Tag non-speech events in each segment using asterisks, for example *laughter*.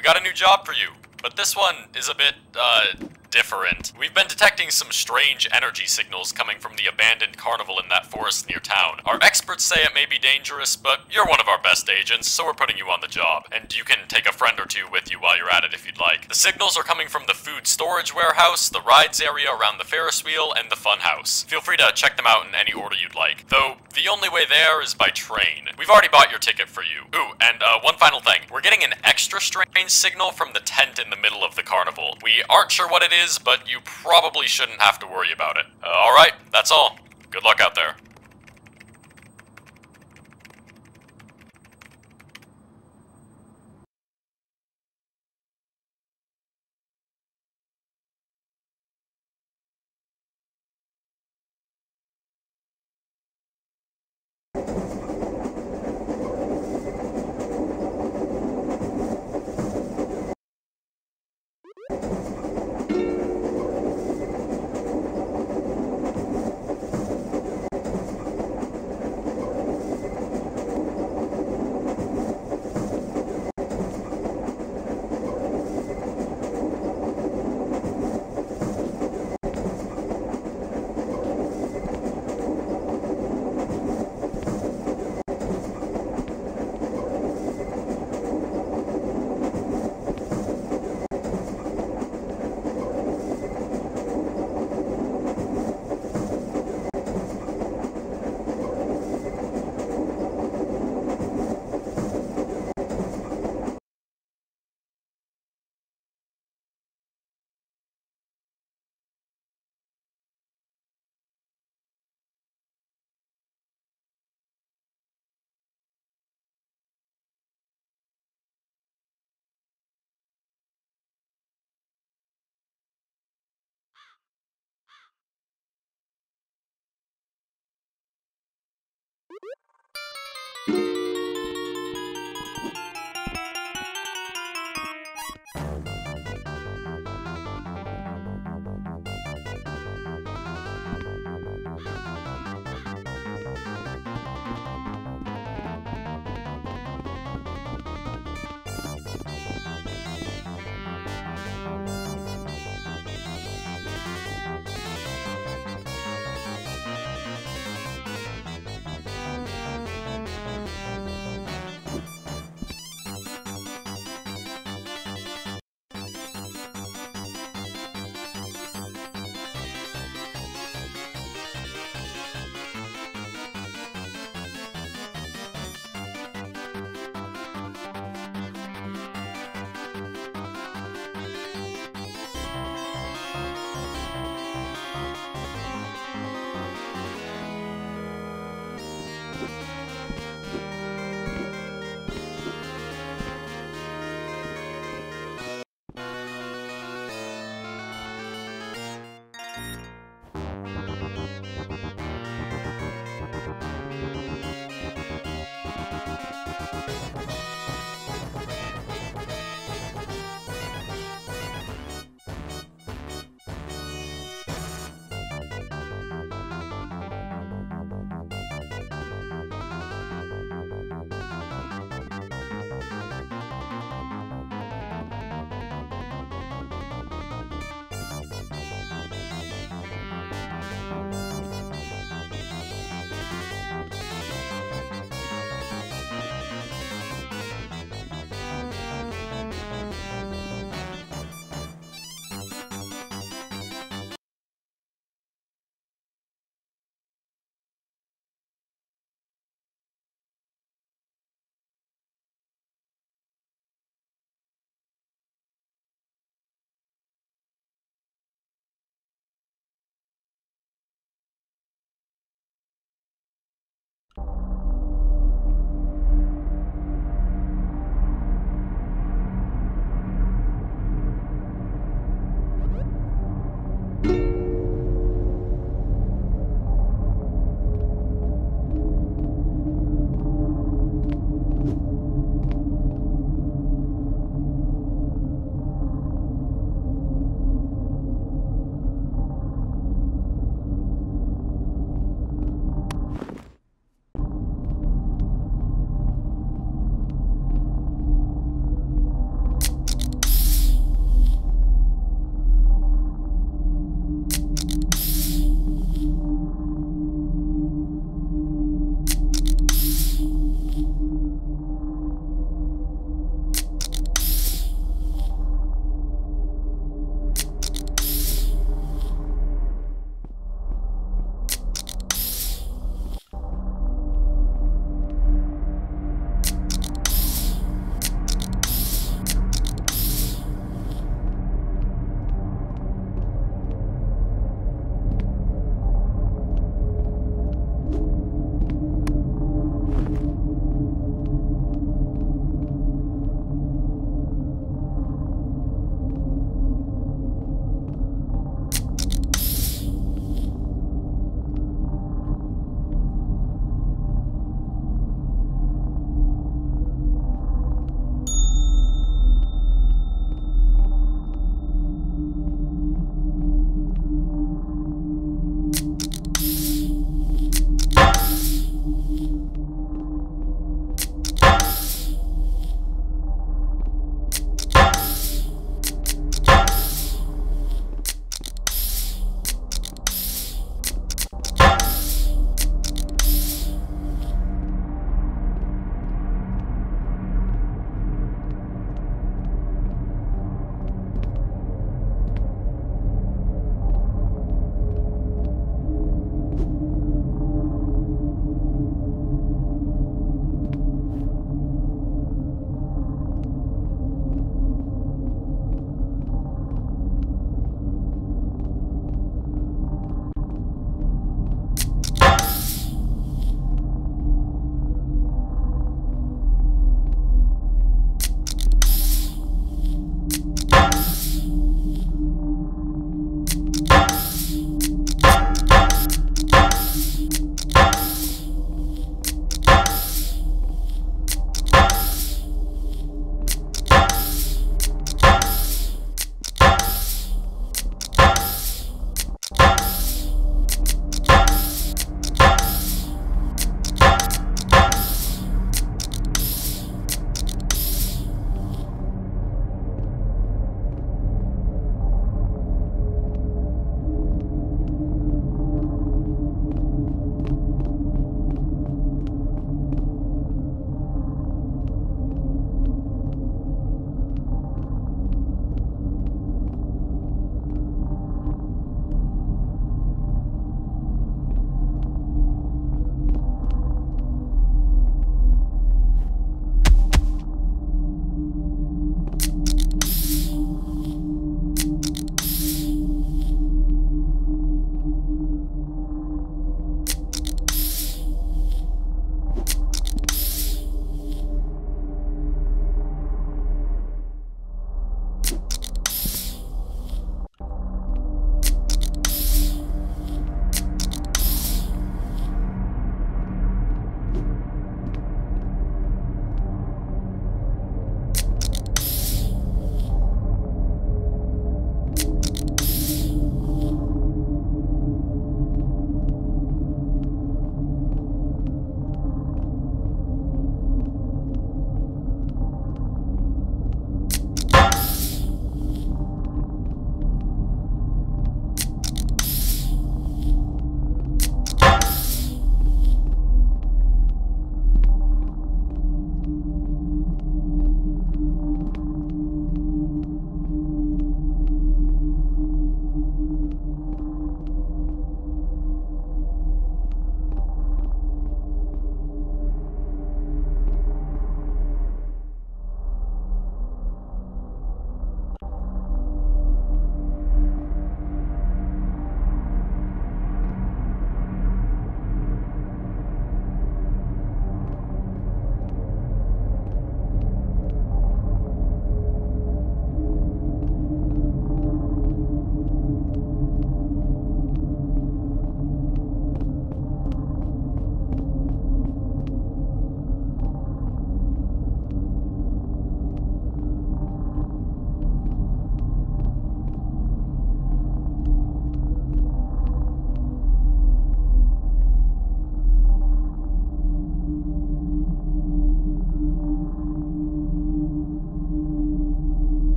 we got a new job for you, but this one is a bit, uh, different. We've been detecting some strange energy signals coming from the abandoned carnival in that forest near town. Our experts say it may be dangerous, but you're one of our best agents, so we're putting you on the job. And you can take a friend or two with you while you're at it if you'd like. The signals are coming from the food storage warehouse, the rides area around the Ferris wheel, and the fun house. Feel free to check them out in any order you'd like. Though, the only way there is by train. We've already bought your ticket for you. Ooh, and uh, one final thing. We're getting an extra strange signal from the tent in the middle of the carnival. We aren't sure what it is, but you probably shouldn't have to worry about it. Uh, alright, that's all. Good luck out there.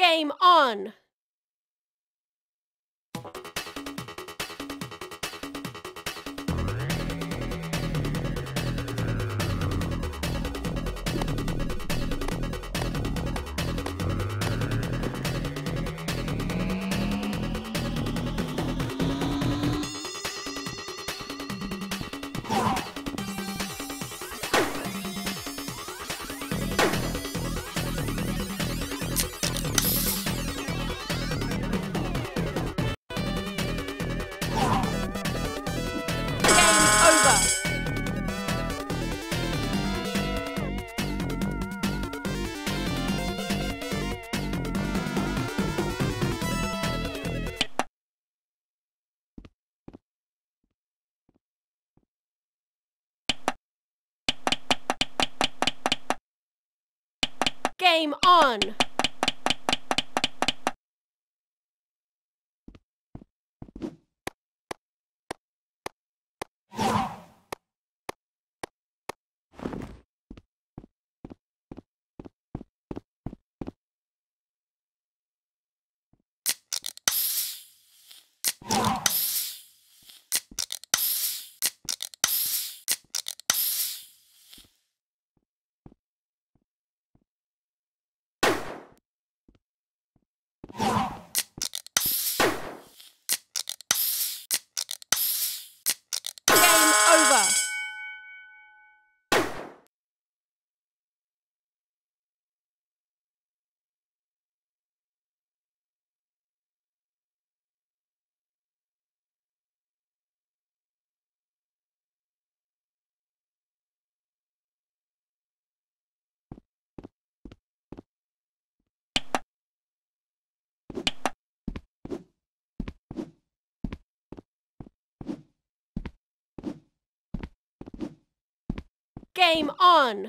Game on! Game on! Game over! Game on!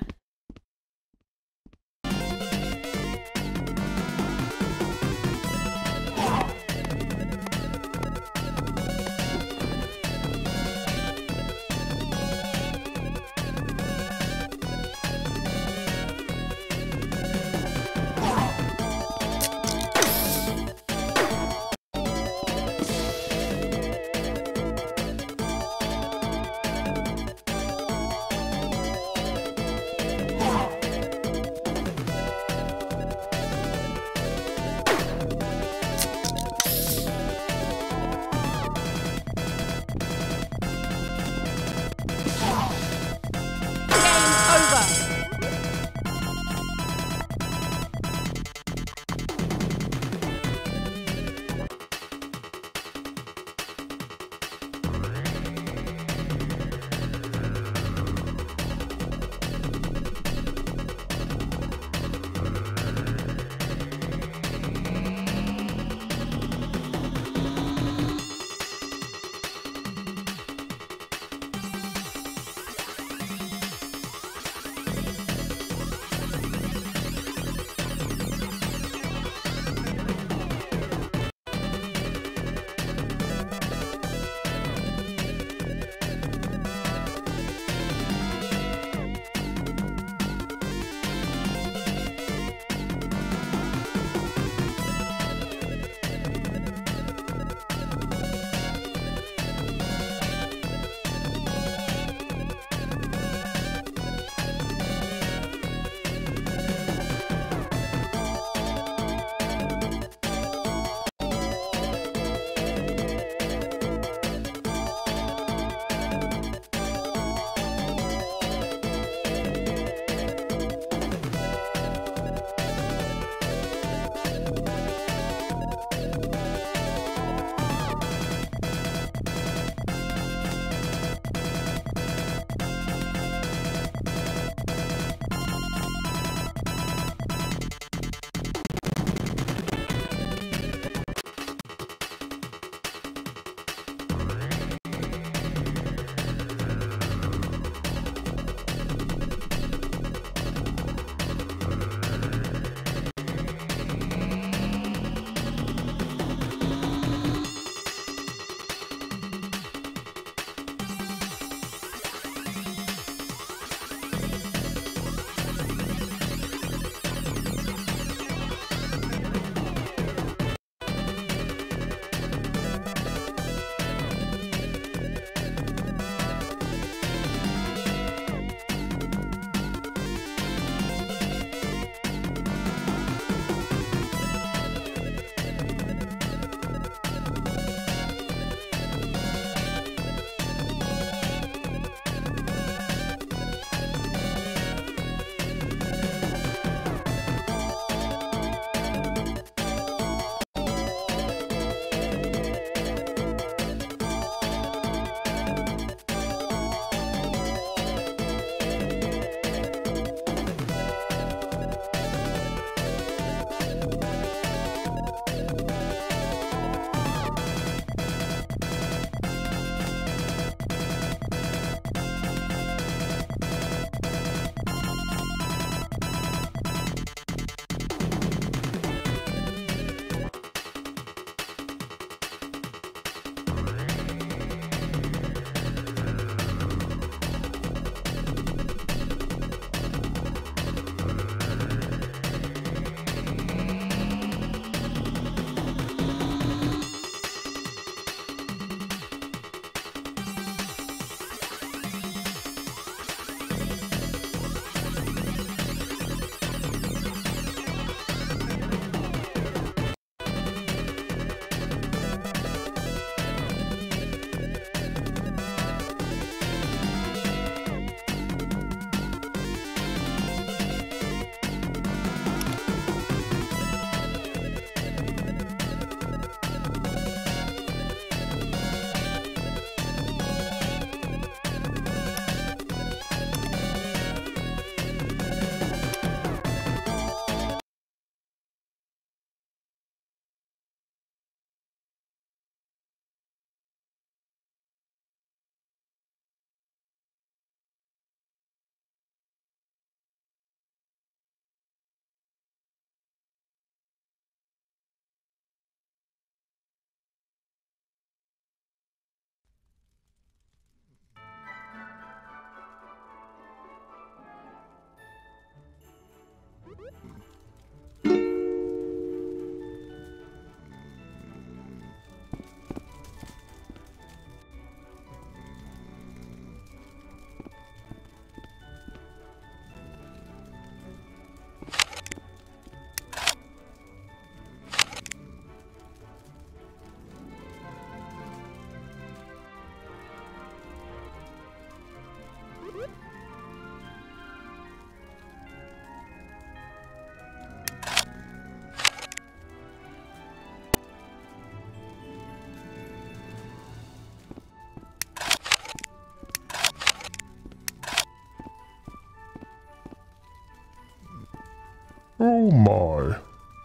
Oh my.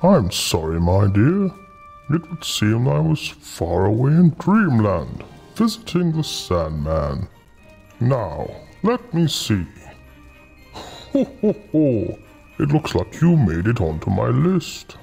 I'm sorry, my dear. It would seem I was far away in dreamland, visiting the Sandman. Now, let me see. Ho ho ho! It looks like you made it onto my list.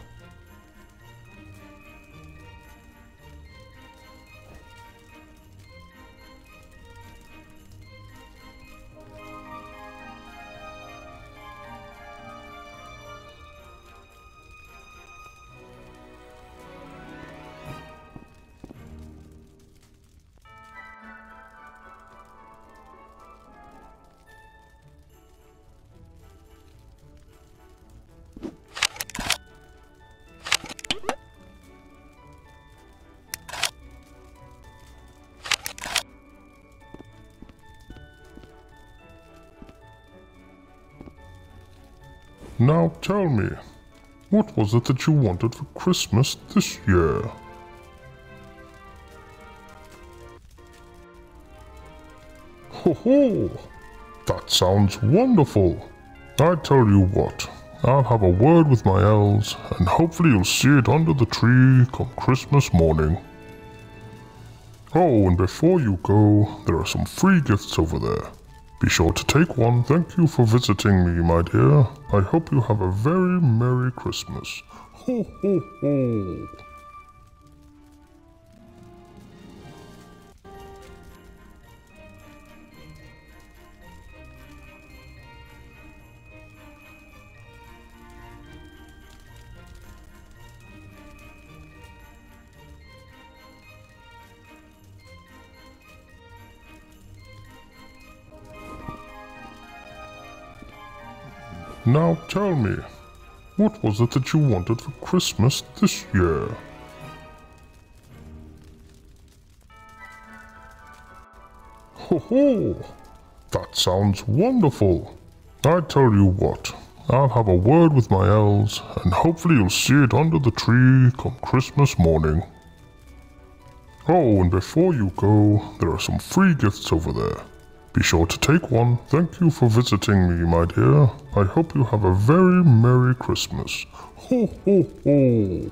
It that you wanted for Christmas this year? Ho ho! That sounds wonderful. I tell you what, I'll have a word with my elves, and hopefully you'll see it under the tree come Christmas morning. Oh, and before you go, there are some free gifts over there. Be sure to take one. Thank you for visiting me, my dear. I hope you have a very Merry Christmas. Ho, ho, ho. Now tell me, what was it that you wanted for Christmas this year? Ho ho! That sounds wonderful. I tell you what, I'll have a word with my elves, and hopefully you'll see it under the tree come Christmas morning. Oh, and before you go, there are some free gifts over there. Be sure to take one. Thank you for visiting me, my dear. I hope you have a very Merry Christmas. Ho, ho, ho.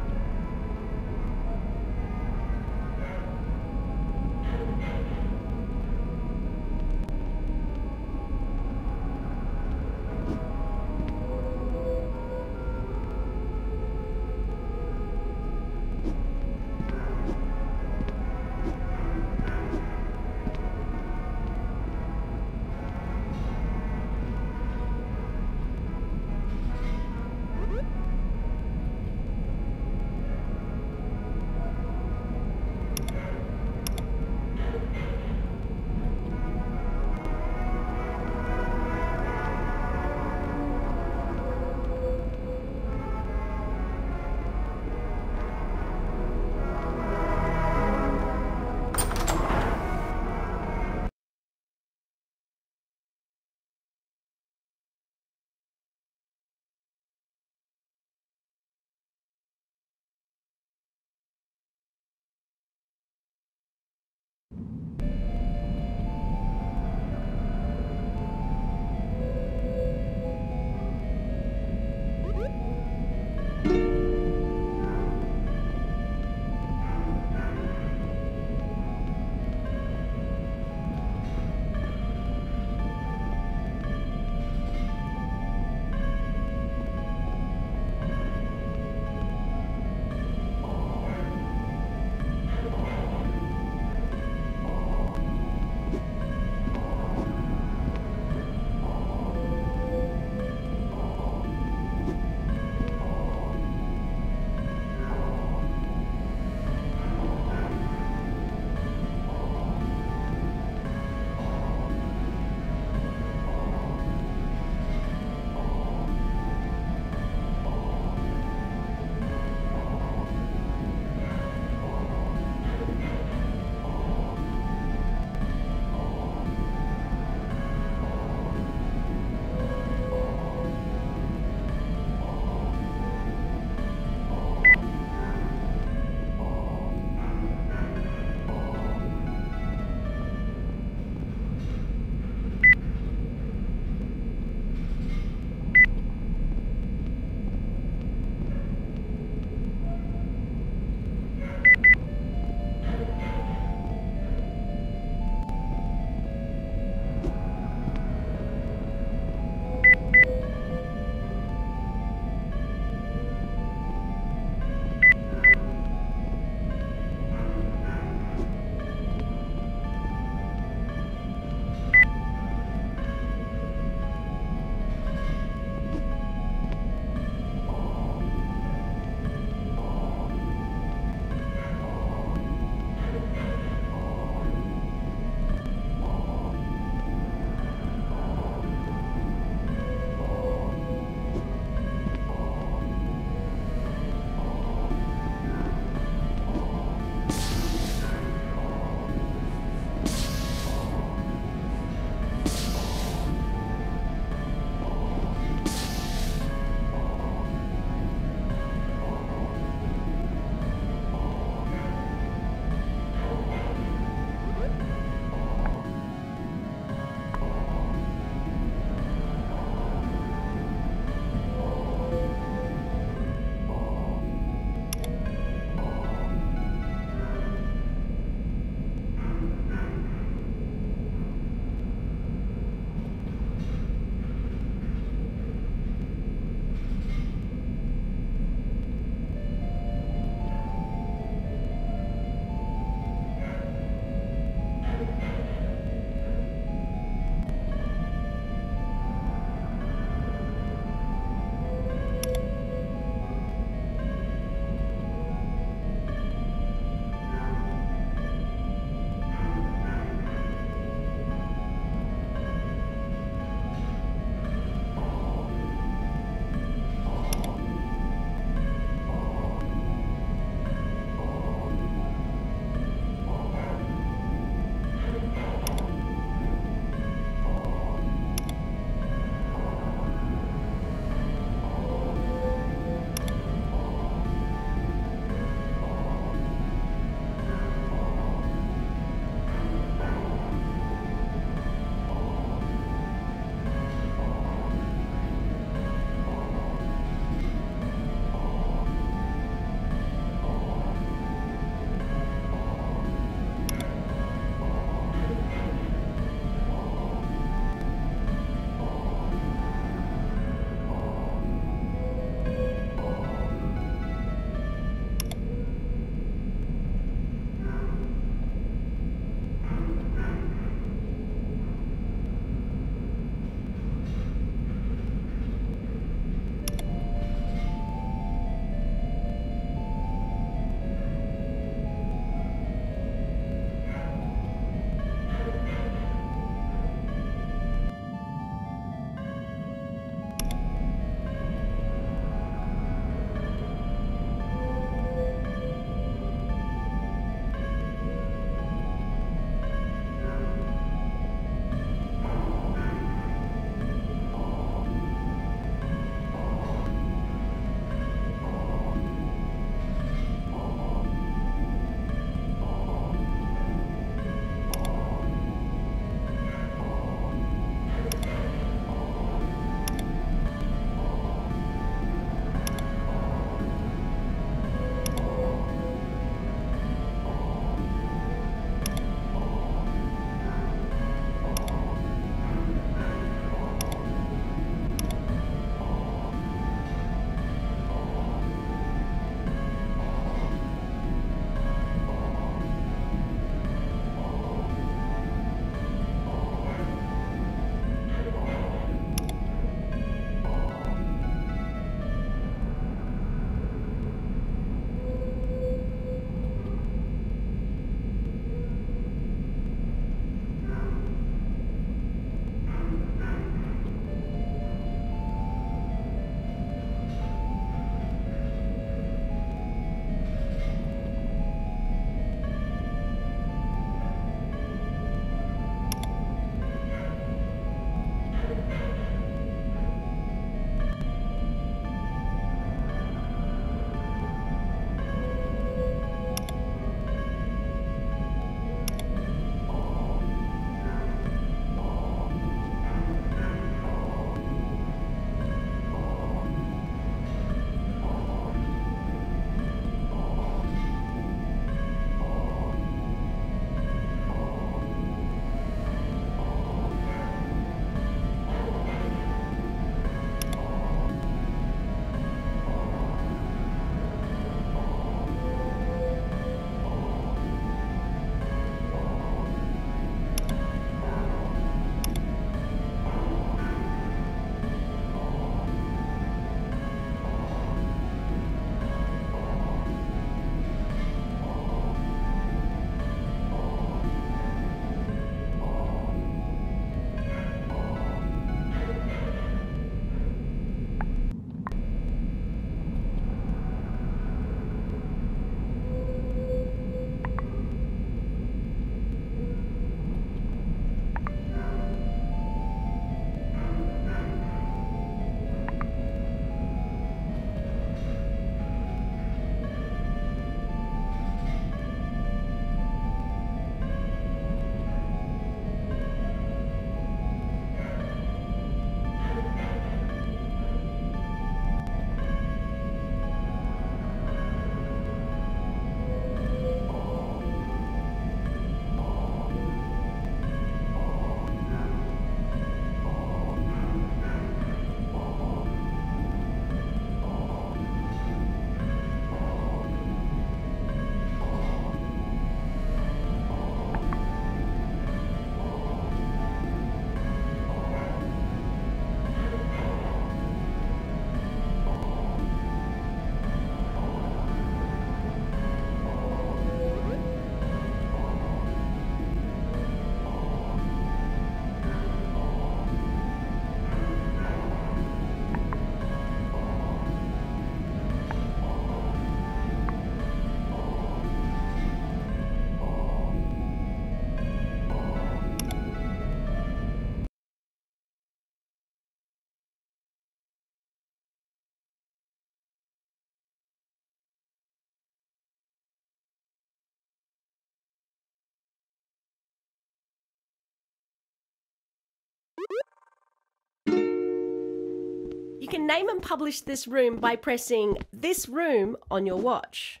You can name and publish this room by pressing this room on your watch.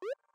Beep.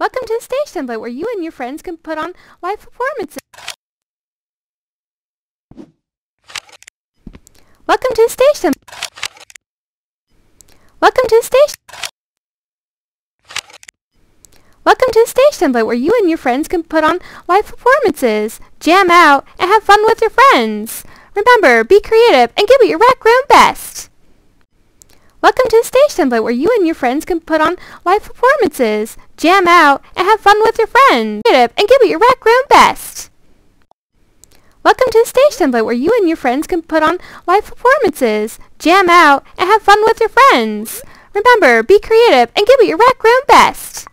Welcome to the stage template where you and your friends can put on live performances. Welcome to the stage template. Welcome to the stage. Welcome to the stage template where you and your friends can put on live performances, jam out, and have fun with your friends. Remember, be creative and give it your room best. Welcome to the stage template where you and your friends can put on live performances, jam out, and have fun with your friends. And give it your rec room best. Welcome to the stage template where you and your friends can put on live performances, jam out, and have fun with your friends. Remember, be creative and give it your rec room best.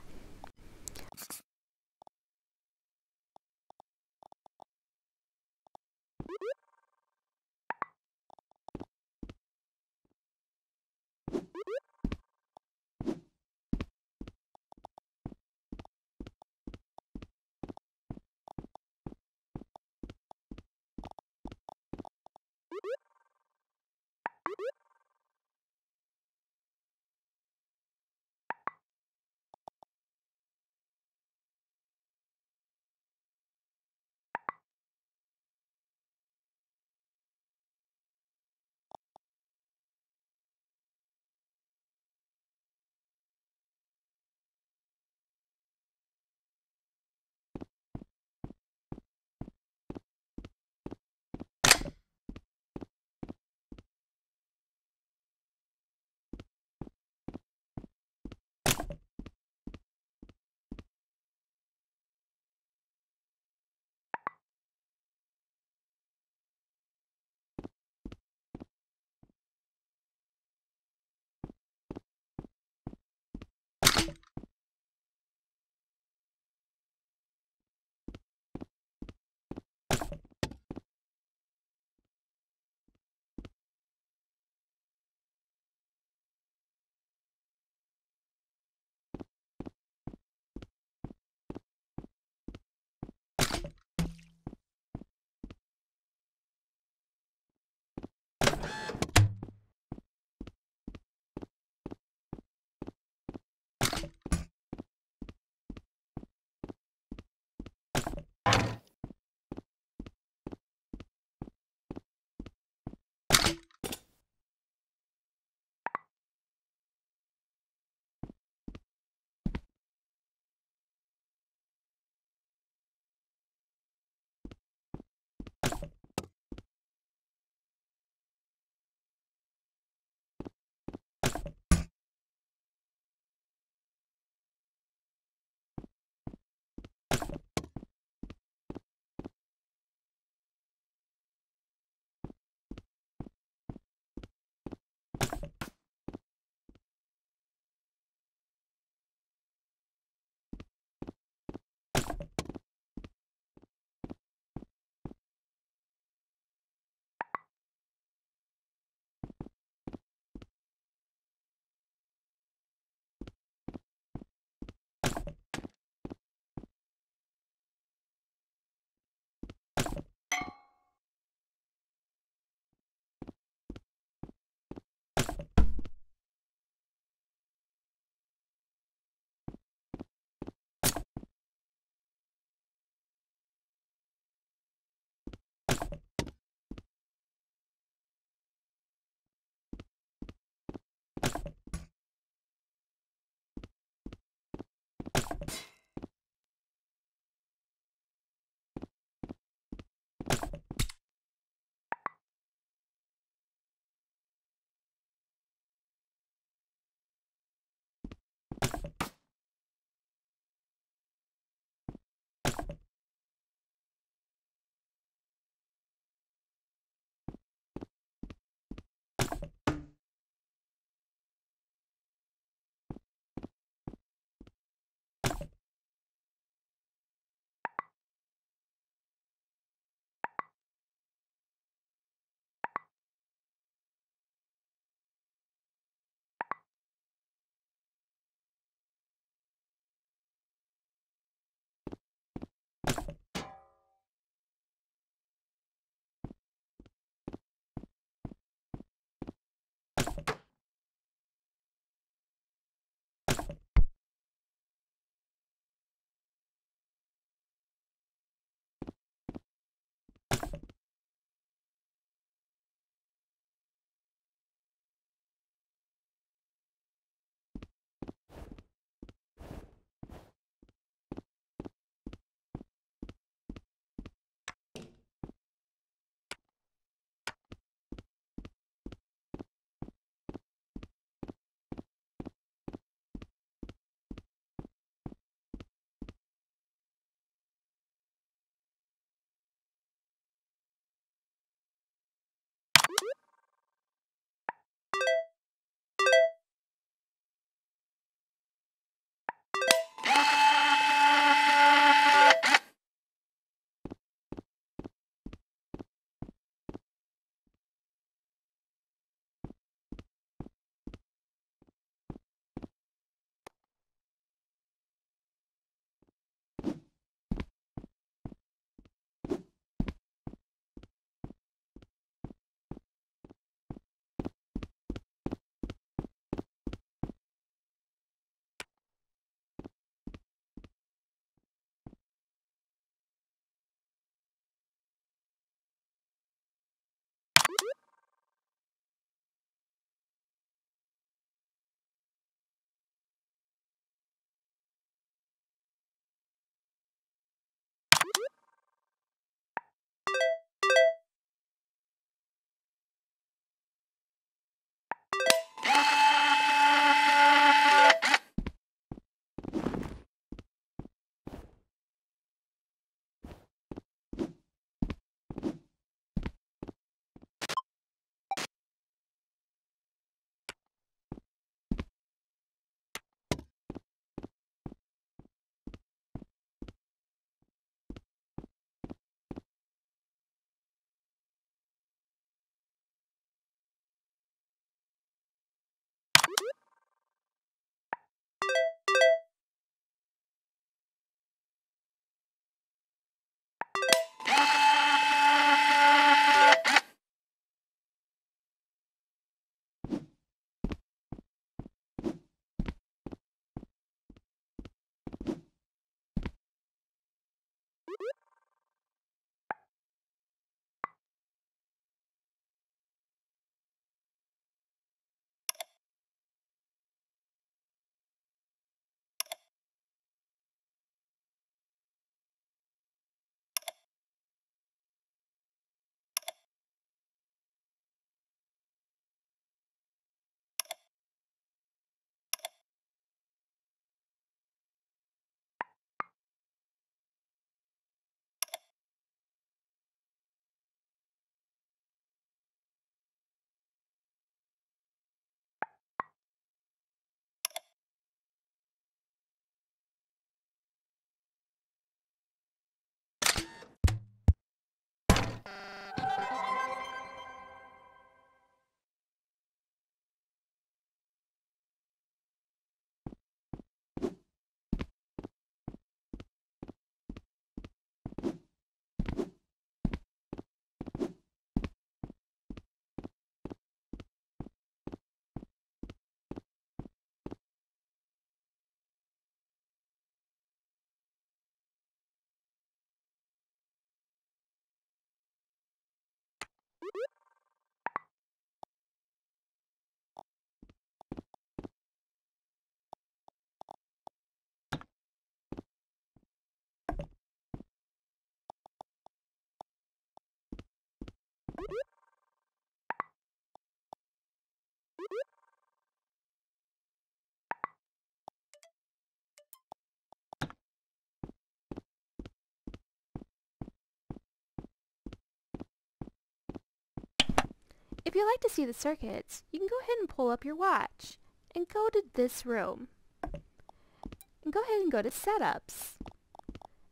If you like to see the circuits, you can go ahead and pull up your watch and go to this room. And go ahead and go to Setups.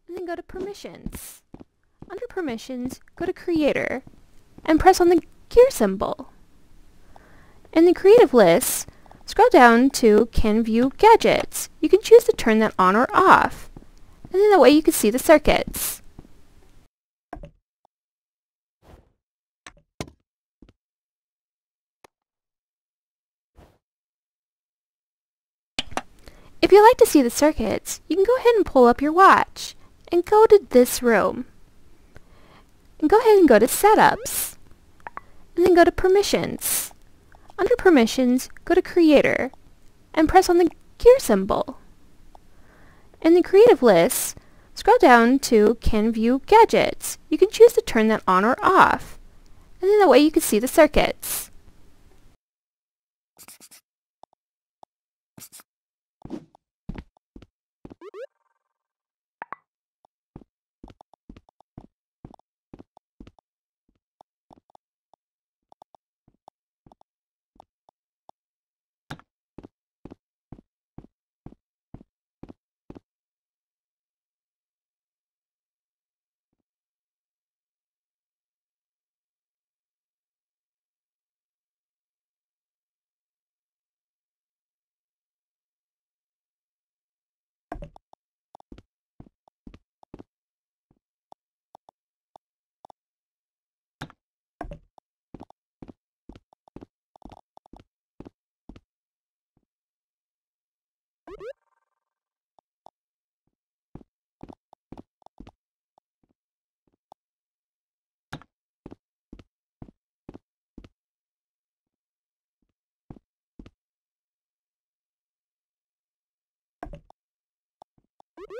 And then go to Permissions. Under Permissions, go to Creator and press on the gear symbol. In the Creative list, scroll down to Can View Gadgets. You can choose to turn that on or off. And then that way you can see the circuits. If you'd like to see the circuits, you can go ahead and pull up your watch and go to this room. And go ahead and go to Setups. And then go to Permissions. Under Permissions, go to Creator and press on the gear symbol. In the Creative list, scroll down to Can View Gadgets. You can choose to turn that on or off. And then that way you can see the circuits. you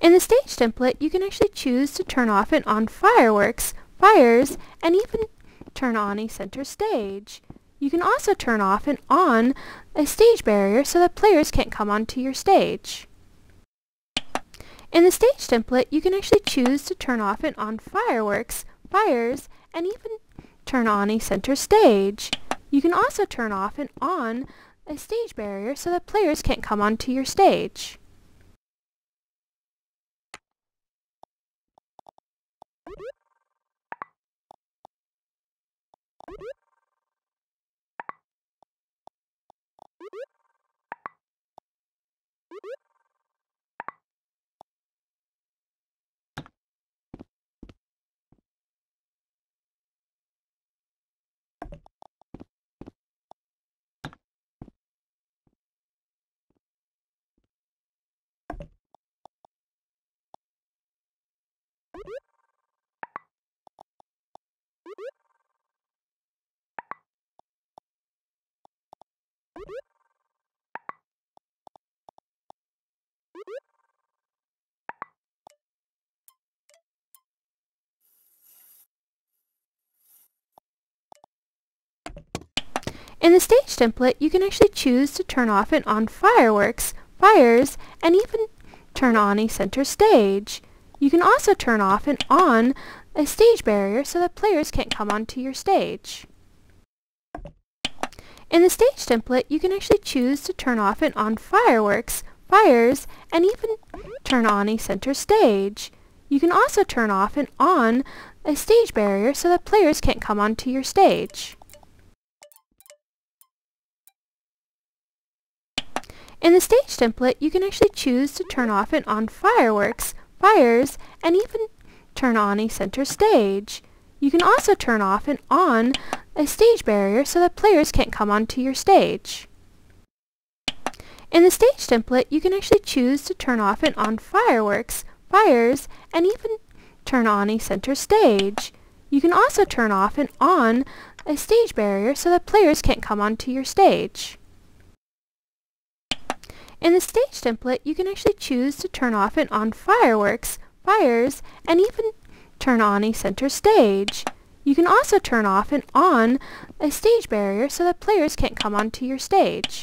In the stage template, you can actually choose to turn off and on fireworks, fires, and even turn on a center stage. You can also turn off and on a stage barrier so that players can't come onto your stage. In the stage template, you can actually choose to turn off and on fireworks, fires, and even turn on a center stage. You can also turn off and on a stage barrier so that players can't come onto your stage. In the stage template, you can actually choose to turn off and on fireworks, fires, and even turn on a center stage. You can also turn off and on a stage barrier so that players can't come onto your stage. In the stage template, you can actually choose to turn off and on fireworks, fires, and even turn on a center stage. You can also turn off and on a stage barrier so that players can't come onto your stage. In the stage template, you can actually choose to turn off and on fireworks, fires, and even turn on a center stage. You can also turn off and on a stage barrier so that players can't come onto your stage. In the stage template, you can actually choose to turn off and on fireworks, fires, and even turn on a center stage. You can also turn off and on a stage barrier so that players can't come onto your stage. In the stage template, you can actually choose to turn off and on fireworks, and even turn on a center stage. You can also turn off and on a stage barrier so that players can't come onto your stage.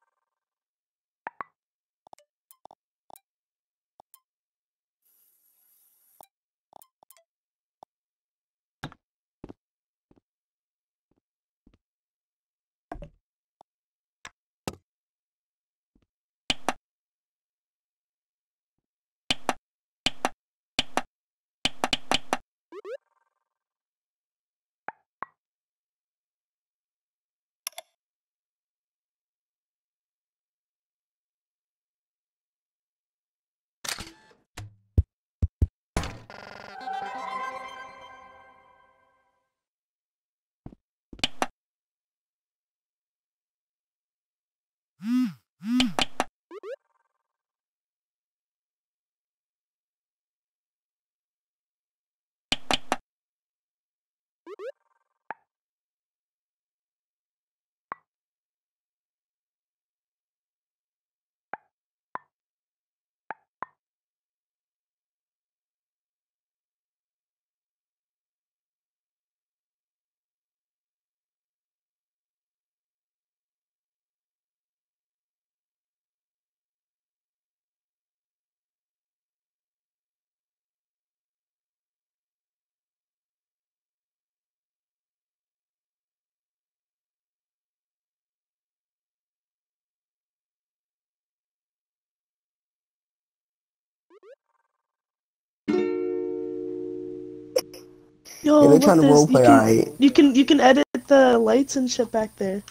Yo, Yeah, they're look trying to this. roleplay, you can, alright. you can you can edit the lights and shit back there.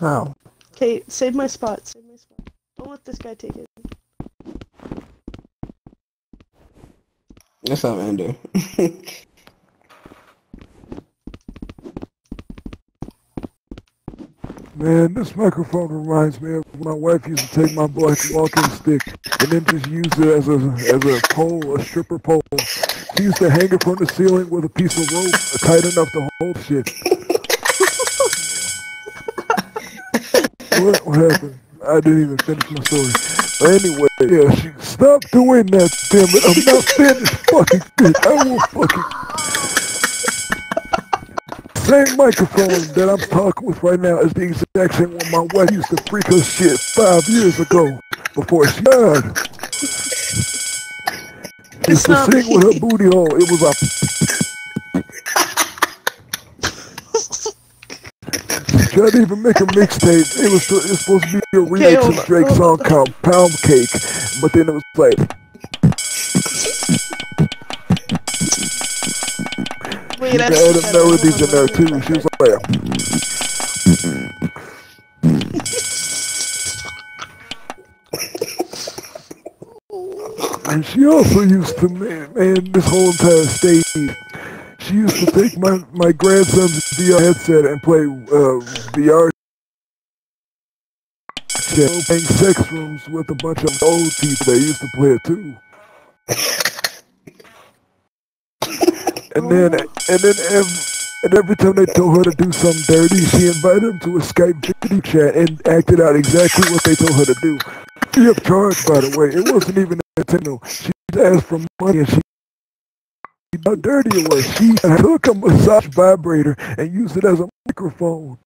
How? Okay, save my spot. Save my spot. Don't let this guy take it. That's not Ender. *laughs* Man, this microphone reminds me of when my wife used to take my black walking stick and then just use it as a as a pole, a stripper pole. She used to hang it from the ceiling with a piece of rope tight enough to hold shit. what, what happened? I didn't even finish my story. But anyway, yeah, she stop doing that, damn it. I'm not finished fucking shit. I will fucking same microphone that I'm talking with right now is the exact same one my wife used to freak her shit five years ago before she died. To not sing with her booty hole. It was a. *laughs* To even make a mixtape. It was, it was supposed to be a remix of Drake's song called Pound Cake, but then it was like. Wait, She that's added melodies in there too. She was like, and she also used to man, man this whole entire stage. She used to take my my grandson's VR headset and play uh, VR chat, playing sex rooms with a bunch of old people They used to play it too. And then, and then every, and every time they told her to do something dirty, she invited them to a Skype video chat and acted out exactly what they told her to do. Free of charge, by the way. It wasn't even she asked for money and she how dirty was she took a massage vibrator and used it as a microphone.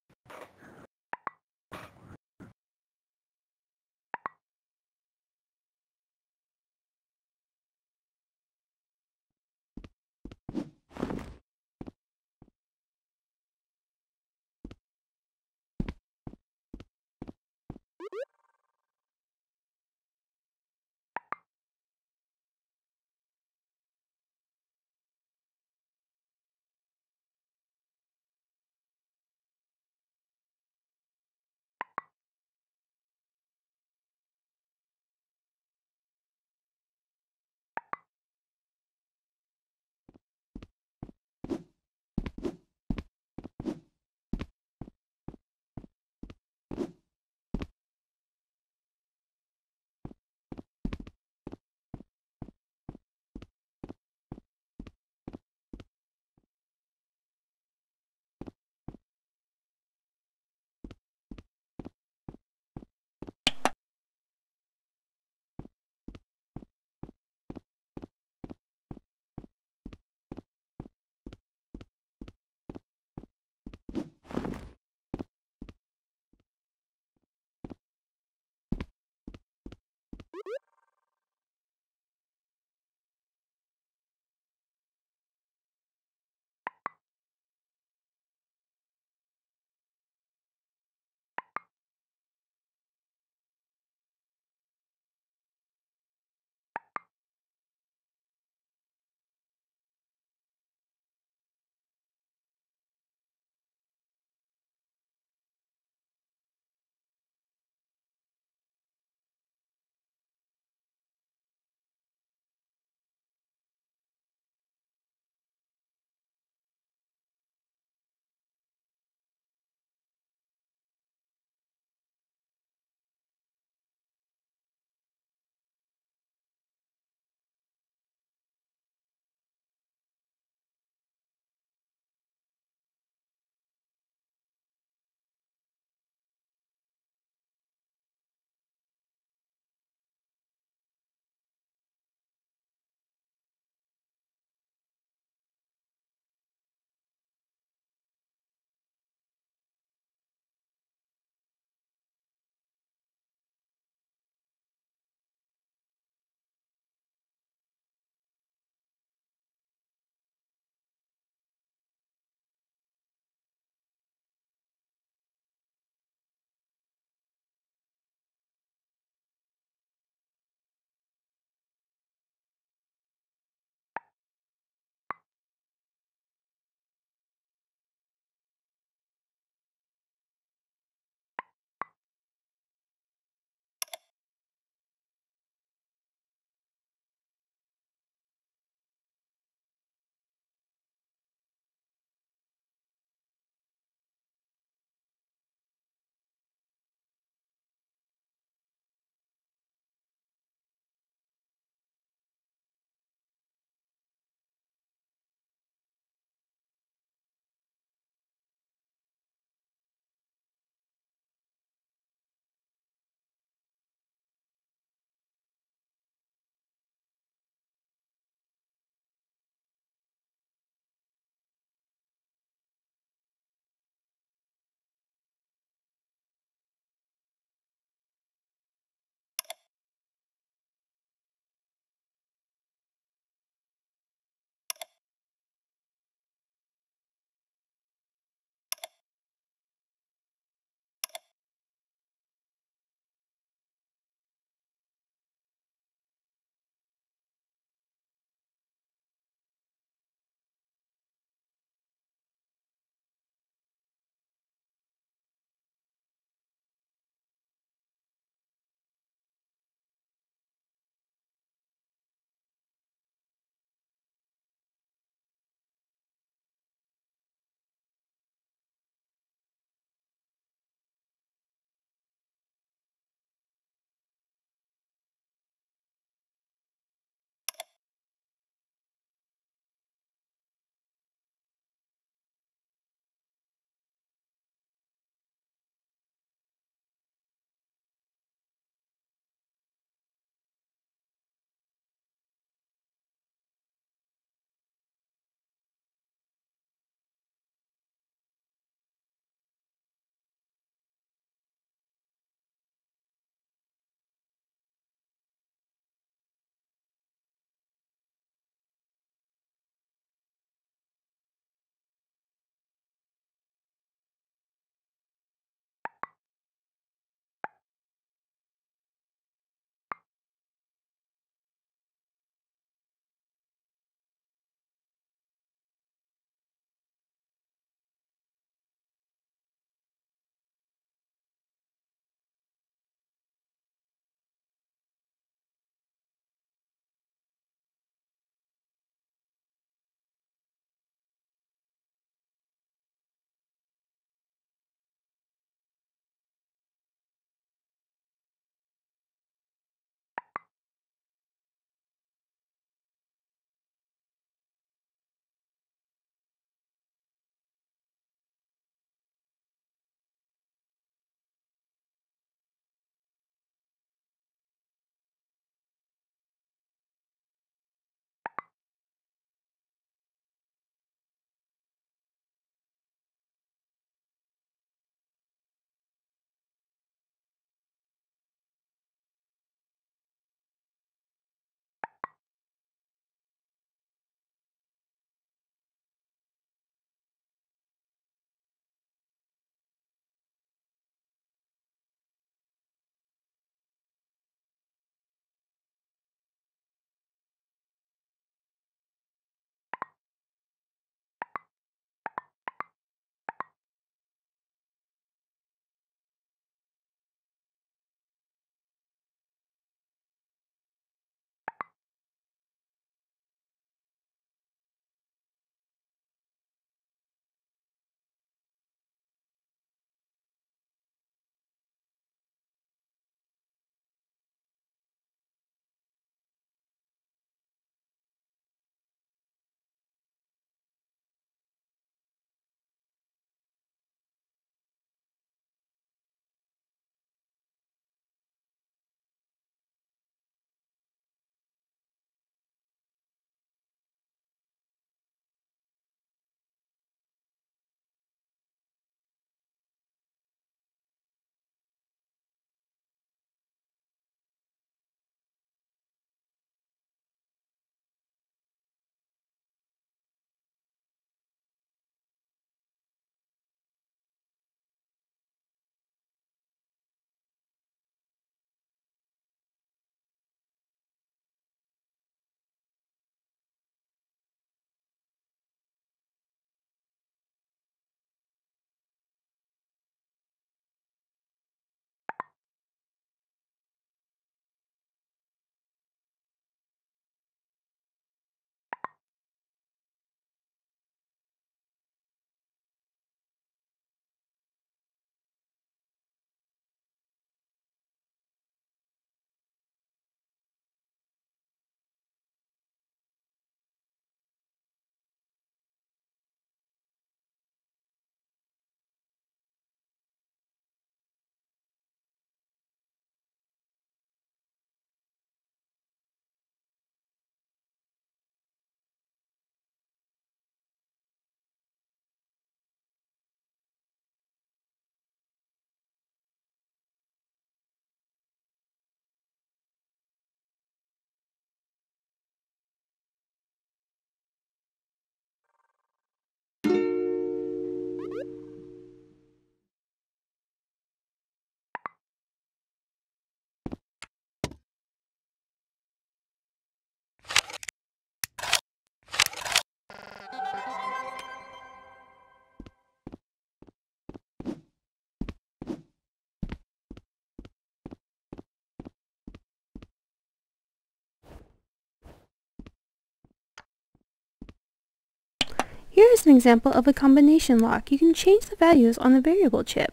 Here is an example of a combination lock. You can change the values on the variable chip.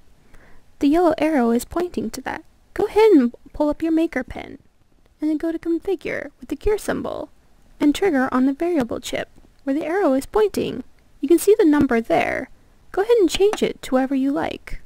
The yellow arrow is pointing to that. Go ahead and pull up your maker pen, and then go to configure with the gear symbol, and trigger on the variable chip, where the arrow is pointing. You can see the number there. Go ahead and change it to whatever you like.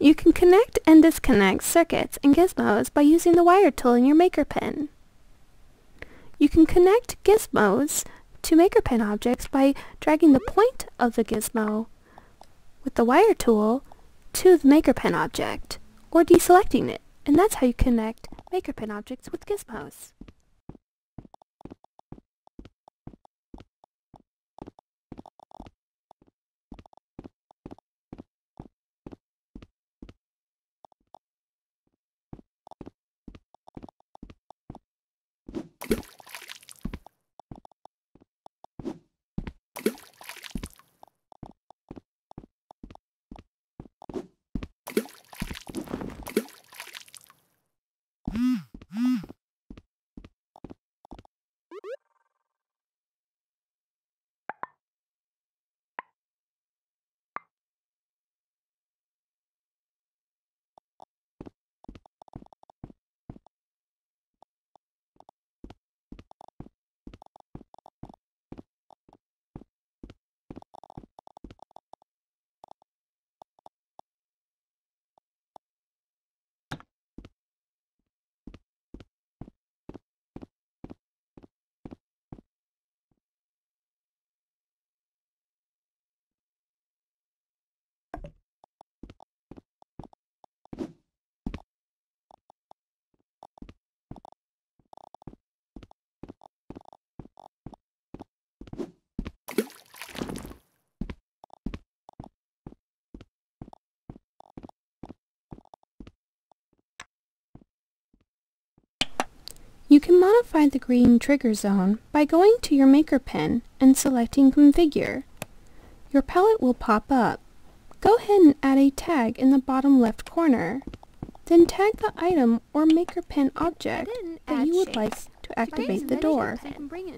You can connect and disconnect circuits and gizmos by using the wire tool in your maker pen. You can connect gizmos to MakerPen objects by dragging the point of the gizmo with the wire tool to the MakerPen object, or deselecting it, and that's how you connect MakerPen objects with gizmos. You can modify the green trigger zone by going to your maker pen and selecting configure. Your palette will pop up. Go ahead and add a tag in the bottom left corner. Then tag the item or maker pen object that you would like to activate the door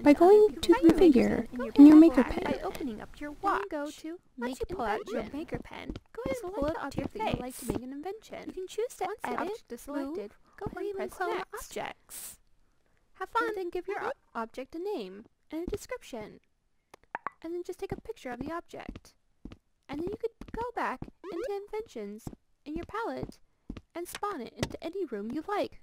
by going to configure in your maker pen. opening up your watch. go to Once you pull out your maker pen, go ahead and pull up to your face. like to make an invention. You can choose to Once the edit, object is selected, go ahead and press next. objects. Have fun. And then give your object a name and a description. And then just take a picture of the object. And then you could go back into inventions in your palette and spawn it into any room you like.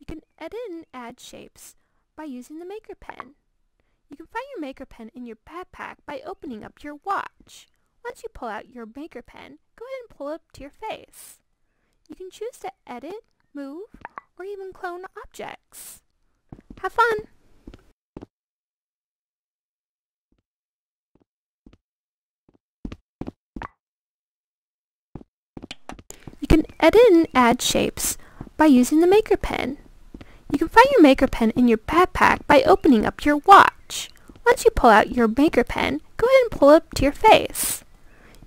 You can edit and add shapes by using the Maker Pen. You can find your Maker Pen in your backpack by opening up your watch. Once you pull out your Maker Pen, go ahead and pull it up to your face. You can choose to edit, move, or even clone objects. Have fun! You can edit and add shapes by using the Maker Pen. You can find your Maker Pen in your backpack by opening up your watch. Once you pull out your maker pen, go ahead and pull it up to your face.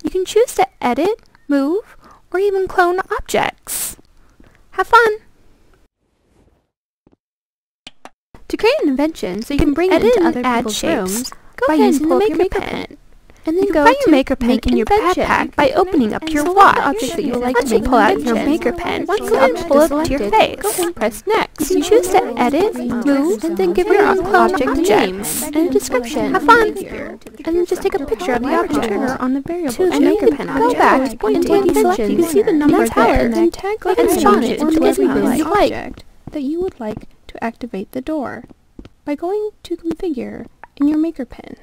You can choose to edit, move, or even clone objects. Have fun! To create an invention so you can bring it into other people's shapes rooms, go by ahead and pull the up your maker maker pen. pen. And then can go find to your maker pen in your backpack by opening up your watch. the object that you like Once to you pull out your maker pen, Once go the and object pull is it up to your face. go and Press next. You choose to edit, move, and then give your object name and a description. Have fun! And then just take a picture of the object. on the variable Choose your maker pen Go object. back and and take select. You can see the number there. it then tag Go ahead and spawn it into every any you like. object that you would like to activate the door by going to configure in your maker pen.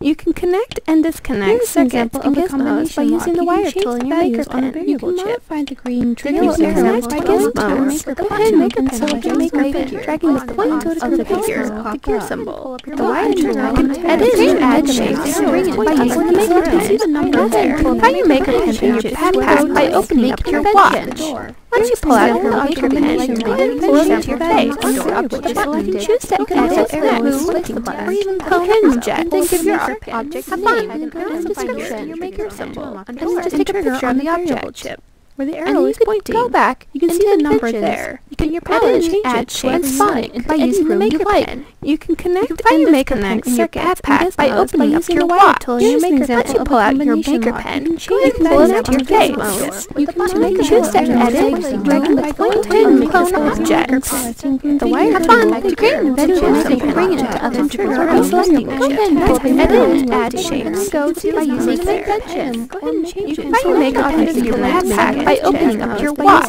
You can connect and disconnect Here's an example of a gizmos by using the wire tool in your maker on a pen. You can modify the green signals signals by by going to gizmos. Go pen ahead and maker and pen your maker pen. Dragging the point of the figure, pop the gear symbol. The wire tool can edit and add shapes shapes and bring it by using the maker pen. See the number there. find your maker pen in your backpack by opening up your watch. Once you pull out your maker pen, go ahead and pull it into your face. You can choose to edit, or even clone an object. And then give your object a name and a description. Your maker symbol. And then just take a picture of the object. chip where the And arrow is pointing. go back. You can see the number there. You your and change add it shapes and you spawn like it by by using the the maker maker pen. pen. You can connect You can and your maker pen disconnect your circuits backpack by opening up your the wire watch. tool Here's your maker pen of of a a maker pen. You You can pull it out your your face. You The can maker choose to pen edit, is move, by and clone make clone a objects. The The wire Have fun to create an invention so you can bring it into other people's rooms. Go ahead and pull up and edit and add shapes. Go to by using the invention. Go ahead and change You can find your maker pen in your by opening up your watch.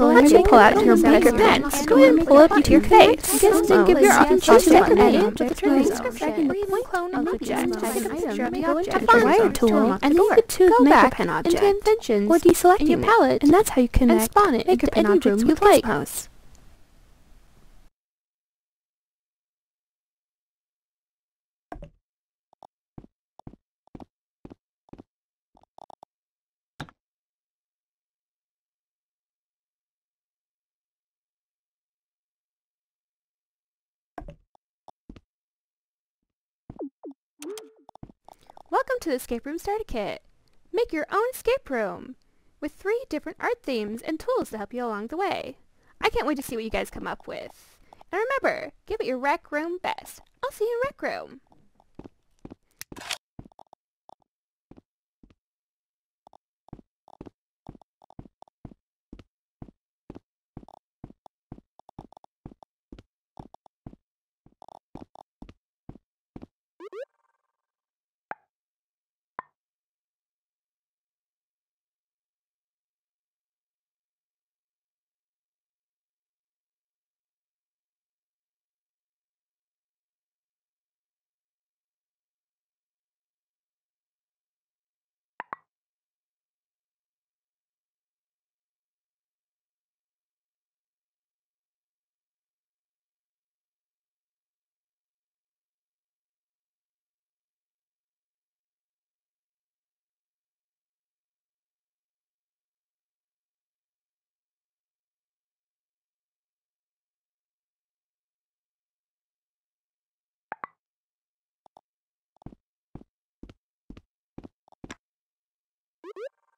Once you pull out your maker pen, go ahead and pull it up to your face. Then give your object a name, description, or even clone an object. Take a picture of the object. The wire tool, and then you can choose Go back pen into object. inventions or deselect your palette, and that's how you and connect spawn it into into any room you like. Welcome to the Escape Room Starter Kit. Make your own escape room with three different art themes and tools to help you along the way. I can't wait to see what you guys come up with. And remember, give it your rec room best. I'll see you in rec room. you